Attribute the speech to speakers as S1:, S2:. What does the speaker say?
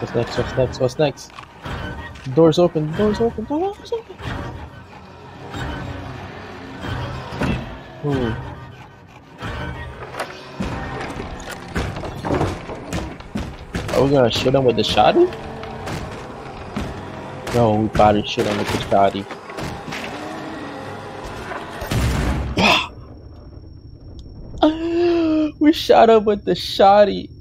S1: What's next? What's next? What's next? Doors open. Doors open. Doors open. Ooh. Are we gonna shoot him with the shotty? No, we gotta shoot him with the shotty. we shot him with the shotty.